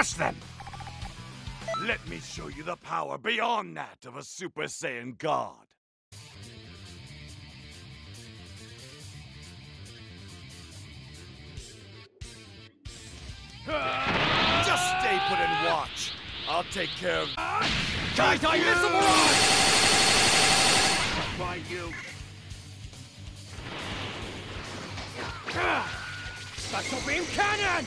Let me show you the power beyond that of a Super Saiyan God. Just stay put and watch. I'll take care of... Guys, I miss the mirage! Why you? Special beam cannon!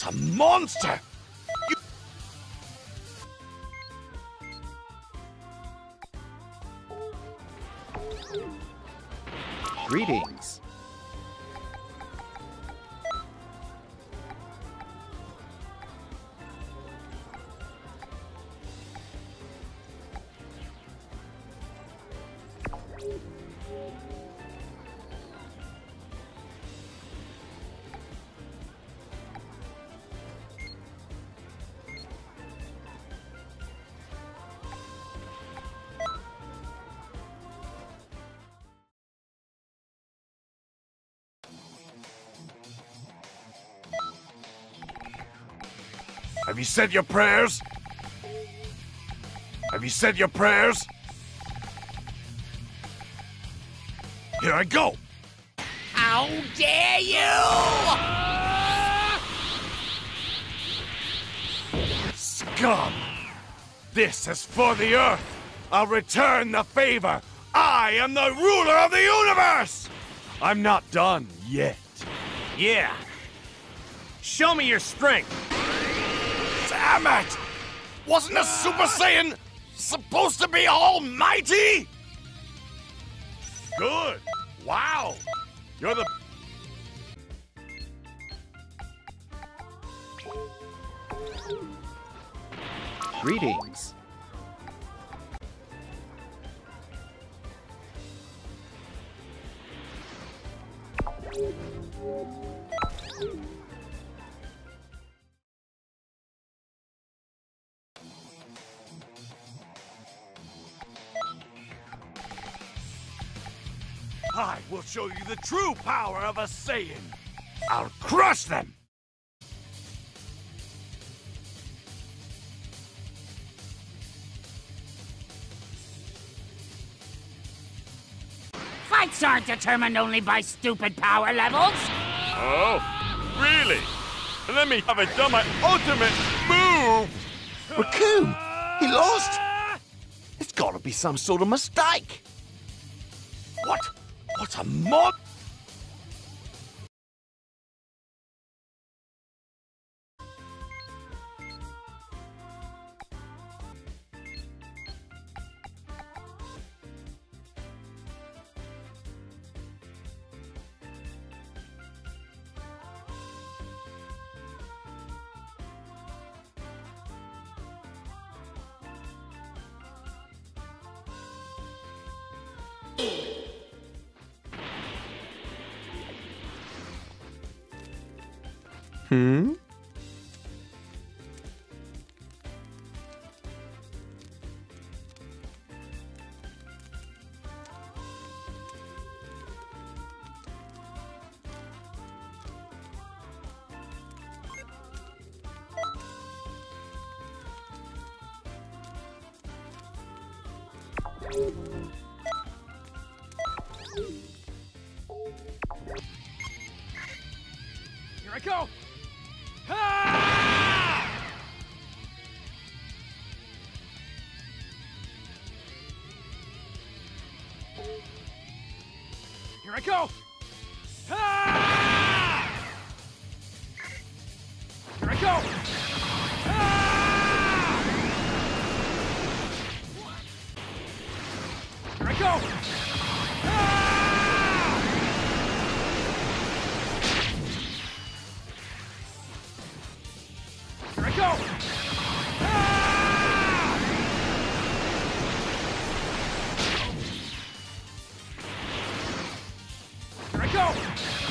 What a monster! Greetings. Have you said your prayers? Have you said your prayers? Here I go! How dare you! Scum! This is for the Earth! I'll return the favor! I am the ruler of the universe! I'm not done yet. Yeah. Show me your strength. Damn it! Wasn't a Super Saiyan supposed to be almighty? Good. Wow. You're the... Greetings. I will show you the true power of a Saiyan. I'll crush them! Fights aren't determined only by stupid power levels. Oh, really? Let me have it done my ultimate move! Raccoon! He lost! It's gotta be some sort of mistake! What? What a mod? Hmm? Here I go! Here I go! Here I go! Gotta go!